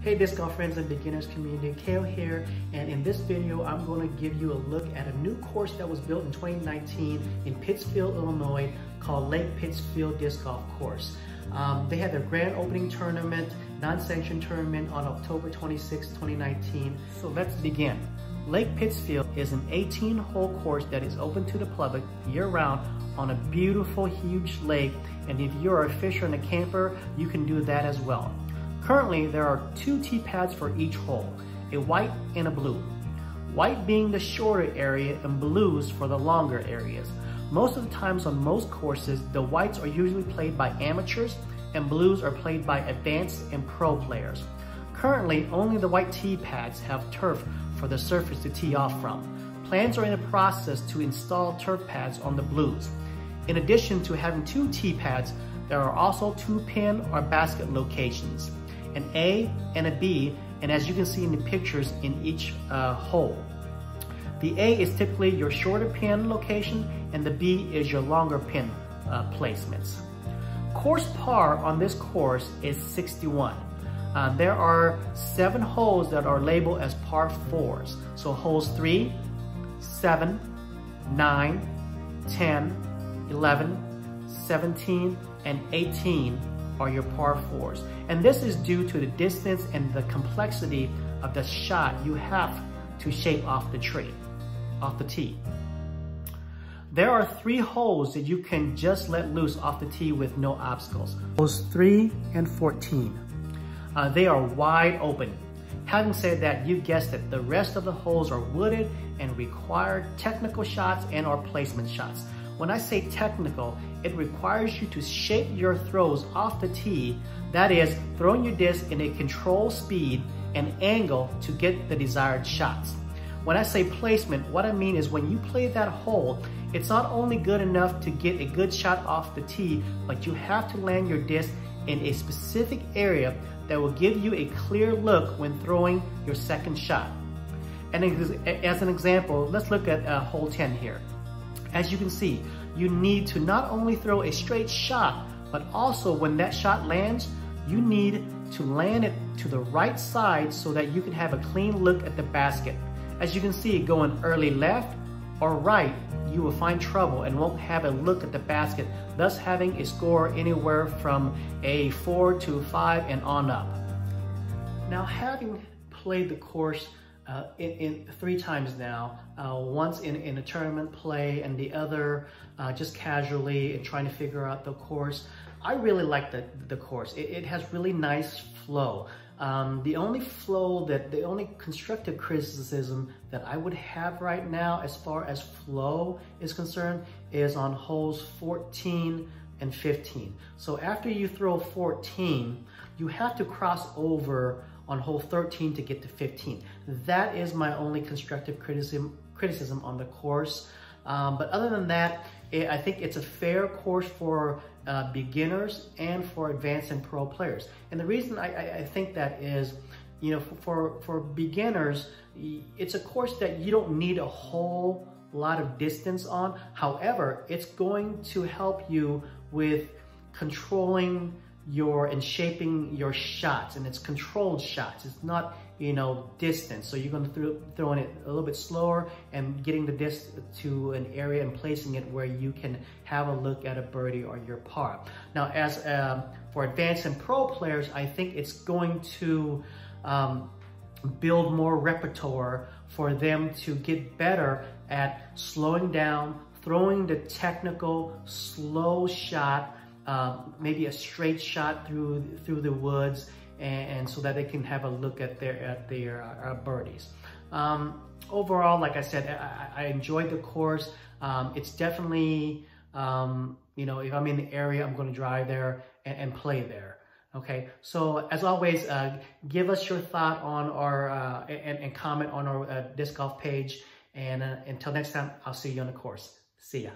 Hey disc golf friends and beginners community, Kale here, and in this video I'm going to give you a look at a new course that was built in 2019 in Pittsfield, Illinois called Lake Pittsfield Disc Golf Course. Um, they had their grand opening tournament, non-sanctioned tournament on October 26, 2019. So let's begin. Lake Pittsfield is an 18-hole course that is open to the public year-round on a beautiful, huge lake, and if you're a fisher and a camper, you can do that as well. Currently, there are two tee pads for each hole, a white and a blue. White being the shorter area and blues for the longer areas. Most of the times on most courses, the whites are usually played by amateurs and blues are played by advanced and pro players. Currently, only the white tee pads have turf for the surface to tee off from. Plans are in the process to install turf pads on the blues. In addition to having two tee pads, there are also two pin or basket locations an A and a B, and as you can see in the pictures in each uh, hole. The A is typically your shorter pin location, and the B is your longer pin uh, placements. Course par on this course is 61. Uh, there are seven holes that are labeled as par fours. So holes 3, 7, 9, 10, 11, 17, and 18 are your par fours. And this is due to the distance and the complexity of the shot you have to shape off the tree, off the tee. There are three holes that you can just let loose off the tee with no obstacles. Holes 3 and 14. Uh, they are wide open. Having said that, you guessed it, the rest of the holes are wooded and require technical shots and or placement shots. When I say technical, it requires you to shape your throws off the tee, that is, throwing your disc in a controlled speed and angle to get the desired shots. When I say placement, what I mean is when you play that hole, it's not only good enough to get a good shot off the tee, but you have to land your disc in a specific area that will give you a clear look when throwing your second shot. And as an example, let's look at uh, hole 10 here. As you can see, you need to not only throw a straight shot, but also when that shot lands, you need to land it to the right side so that you can have a clean look at the basket. As you can see, going early left or right, you will find trouble and won't have a look at the basket, thus having a score anywhere from a four to five and on up. Now having played the course uh, in, in, three times now. Uh, once in, in a tournament play and the other uh, just casually and trying to figure out the course. I really like the, the course. It, it has really nice flow. Um, the only flow that, the only constructive criticism that I would have right now as far as flow is concerned is on holes 14 and 15. So after you throw 14, you have to cross over on hole 13 to get to 15. That is my only constructive criticism, criticism on the course. Um, but other than that, it, I think it's a fair course for uh, beginners and for advanced and pro players. And the reason I, I, I think that is, you know, for, for beginners, it's a course that you don't need a whole lot of distance on. However, it's going to help you with controlling your and shaping your shots and it's controlled shots. It's not, you know, distance. So you're gonna throw, throwing it a little bit slower and getting the disc to an area and placing it where you can have a look at a birdie or your par. Now, as um, for advanced and pro players, I think it's going to um, build more repertoire for them to get better at slowing down, throwing the technical slow shot uh, maybe a straight shot through through the woods, and, and, so that they can have a look at their at their uh, birdies. Um, overall, like I said, I, I enjoyed the course. Um, it's definitely um, you know if I'm in the area, I'm going to drive there and, and, play there. Okay, so as always, uh, give us your thought on our uh, and, and, comment on our uh, disc golf page. And uh, until next time, I'll see you on the course. See ya.